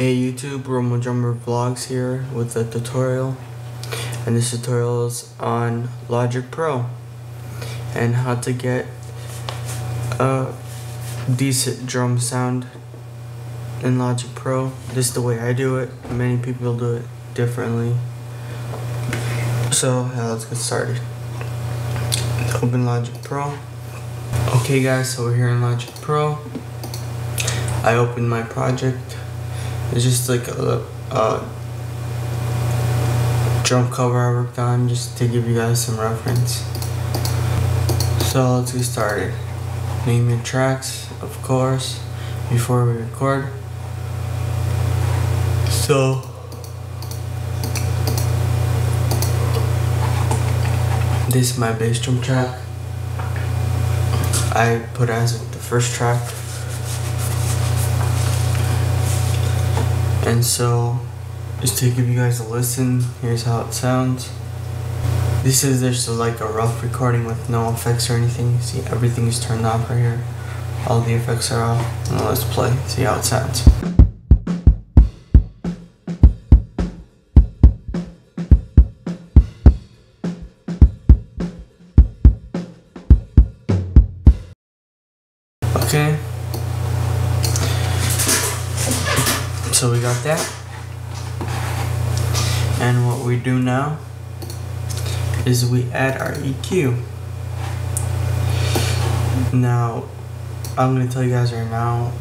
Hey YouTube, Romo Drummer Vlogs here with a tutorial and this tutorial is on Logic Pro and how to get a decent drum sound in Logic Pro. This is the way I do it, many people do it differently. So yeah, let's get started. Open Logic Pro. Okay guys, so we're here in Logic Pro. I opened my project it's just like a, a drum cover I worked on just to give you guys some reference. So let's get started. Name your tracks, of course, before we record. So this is my bass drum track. I put as the first track And so, just to give you guys a listen, here's how it sounds. This is just like a rough recording with no effects or anything. See, everything is turned off right here. All the effects are off. Now let's play, see how it sounds. So we got that. And what we do now is we add our EQ. Now, I'm to tell you guys right now,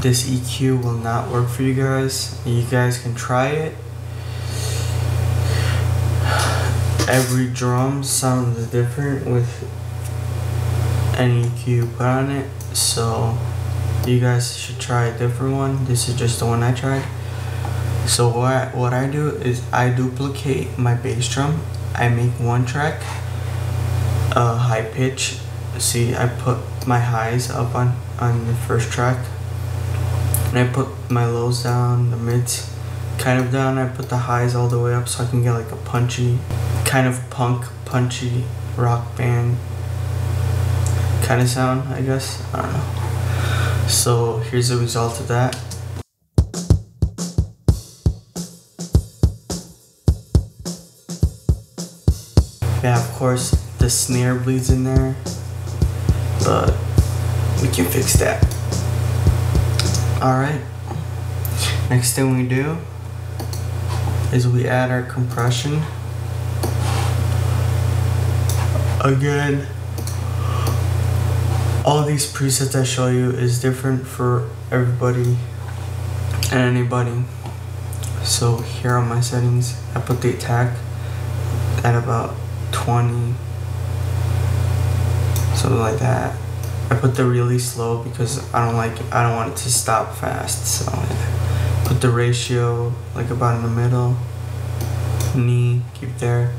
this EQ will not work for you guys. You guys can try it. Every drum sounds different with any EQ put on it, so you guys should try a different one. This is just the one I tried. So what I, what I do is I duplicate my bass drum. I make one track, a high pitch. See, I put my highs up on, on the first track. And I put my lows down, the mids kind of down. I put the highs all the way up so I can get like a punchy, kind of punk, punchy rock band kind of sound, I guess. I don't know. So here's the result of that. Yeah, of course, the snare bleeds in there, but we can fix that. Alright, next thing we do is we add our compression. Again, all these presets I show you is different for everybody and anybody. So here are my settings. I put the attack at about 20, something like that. I put the really slow because I don't like I don't want it to stop fast. So put the ratio like about in the middle. Knee keep there.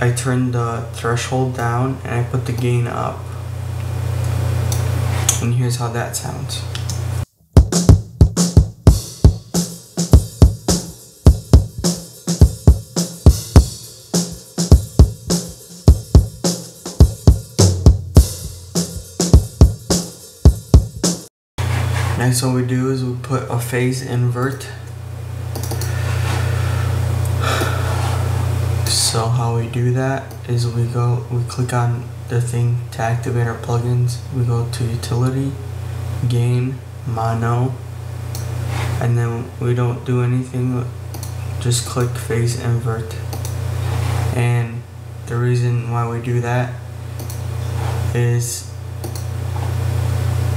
I turn the threshold down and I put the gain up and here's how that sounds. Next what we do is we put a phase invert. So how we do that is we go, we click on the thing to activate our plugins, we go to utility, gain, mono, and then we don't do anything, just click phase invert. And the reason why we do that is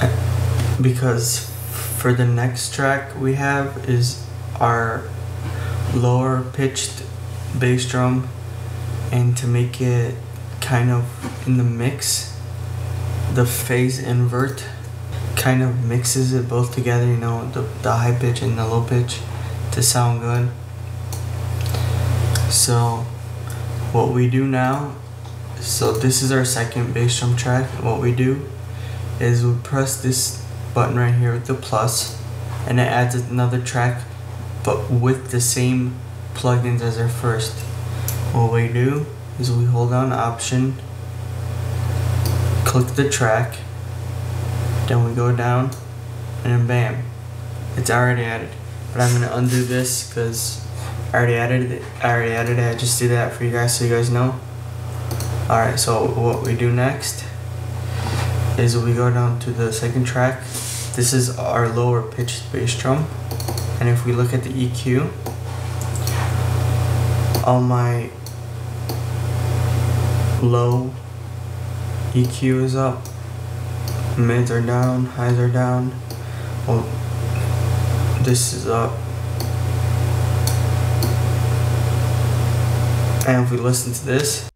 eh, because for the next track we have is our lower pitched bass drum and to make it kind of in the mix, the phase invert kind of mixes it both together, you know, the, the high pitch and the low pitch to sound good. So what we do now, so this is our second bass drum track. What we do is we press this button right here with the plus and it adds another track but with the same plugins as our first. What we do is we hold down option, click the track, then we go down, and then bam, it's already added. But I'm gonna undo this because I already added it. I already added it. I just did that for you guys so you guys know. Alright, so what we do next is we go down to the second track. This is our lower pitched bass drum. And if we look at the EQ, all my low EQ is up, mids are down, highs are down. Well, this is up. And if we listen to this,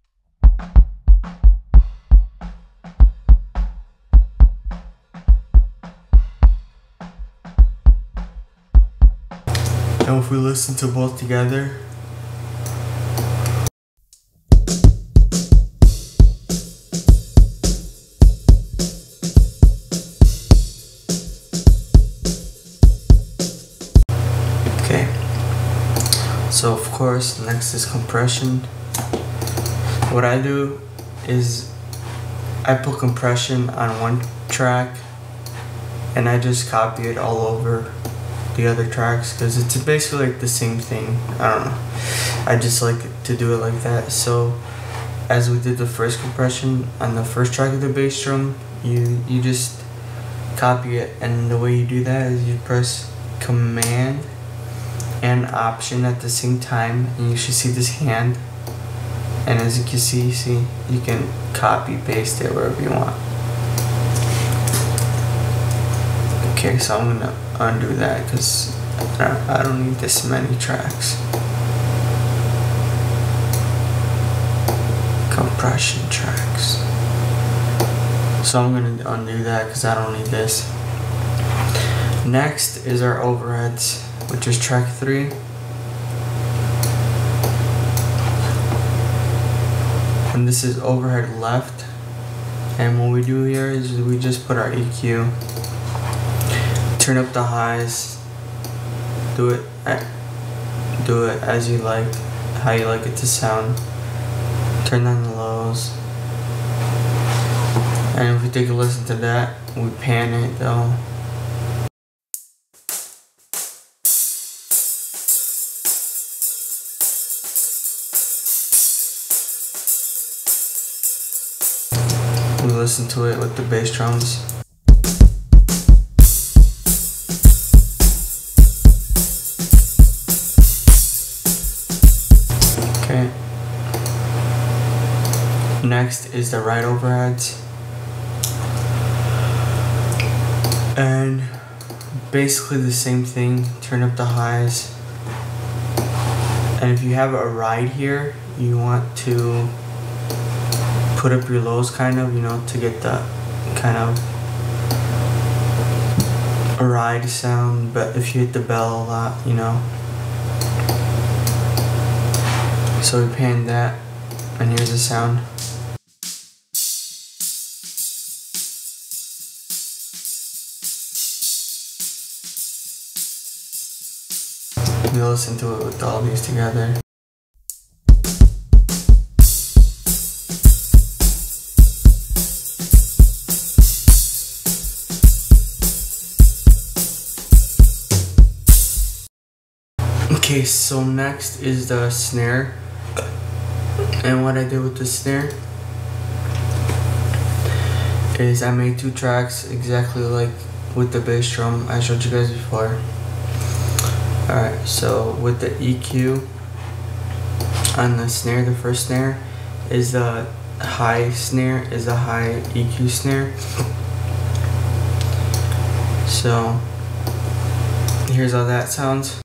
and if we listen to both together, So of course, next is compression. What I do is I put compression on one track and I just copy it all over the other tracks because it's basically like the same thing. I don't know. I just like to do it like that. So as we did the first compression on the first track of the bass drum, you you just copy it and the way you do that is you press command and option at the same time and you should see this hand. And as you can see see you can copy paste it wherever you want. Okay so I'm gonna undo that because I don't need this many tracks. Compression tracks. So I'm gonna undo that because I don't need this. Next is our overheads which is track three. And this is overhead left. And what we do here is we just put our EQ, turn up the highs, do it, do it as you like, how you like it to sound. Turn down the lows. And if we take a listen to that, we pan it though. Listen to it with the bass drums. Okay. Next is the right overheads. And basically the same thing, turn up the highs. And if you have a ride here, you want to put up your lows kind of, you know, to get that kind of ride sound, but if you hit the bell a lot, you know. So we pan that, and here's the sound. We listen to it with all these together. Okay, so next is the snare. And what I did with the snare is I made two tracks exactly like with the bass drum I showed you guys before. Alright, so with the EQ on the snare, the first snare is the high snare, is a high EQ snare. So here's how that sounds.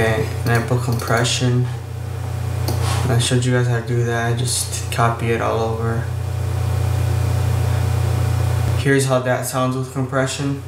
Okay, and I put compression. I showed you guys how to do that, just copy it all over. Here's how that sounds with compression.